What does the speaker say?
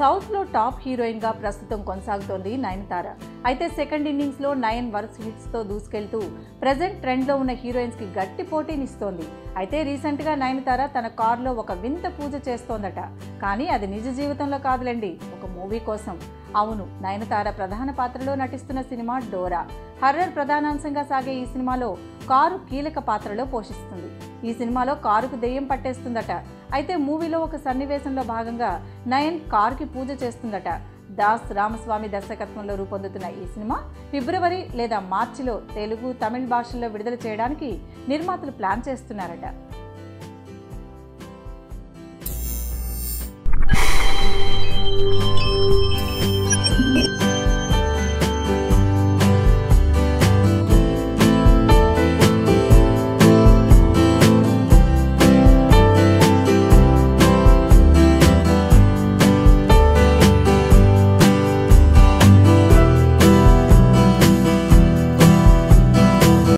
సౌత్లో టాప్ హీరోయిన్గా ప్రస్తుతం కొనసాగుతోంది నయనతార. అయితే సెకండ్ ఇన్నింగ్స్లో నయన్ వరుస హిట్స్తో దూసుకెళ్తూ ప్రజెంట్ ట్రెండ్లో ఉన్న హీరోయిన్స్కి గట్టి పోటీనిస్తోంది. అయితే రీసెంట్గా నయనతార తన కారులో ఒక వింత పూజ చేస్తోందట. కానీ అది నిజ జీవితంలో కాదులేండి ఒక మూవీ కోసం. అవును నయనతార ప్రధాన పాత్రలో నటిస్తున్న సినిమా డోరా. హర్రర్ ప్రధానాంశంగా సాగే ఈ సినిమాలో కారు కీలక పాత్రలో పోషిస్తుంది. ఈ సినిమాలో కారుకు దెయ్యం పట్టేస్తుందట. అయితే మూవీలో ఒక సన్నివేశంలో భాగంగా నయన్ కారుకి పూజ చేస్తుందట. దాస్ రామస్వామి దర్శకత్వంలో రూపొందుతున్న ఈ సినిమా ఫిబ్రవరి లేదా మార్చిలో తెలుగు తమిళ భాషల్లో విడుదల చేయడానికి నిర్మాతలు ప్లాన్ చేస్తున్నారట.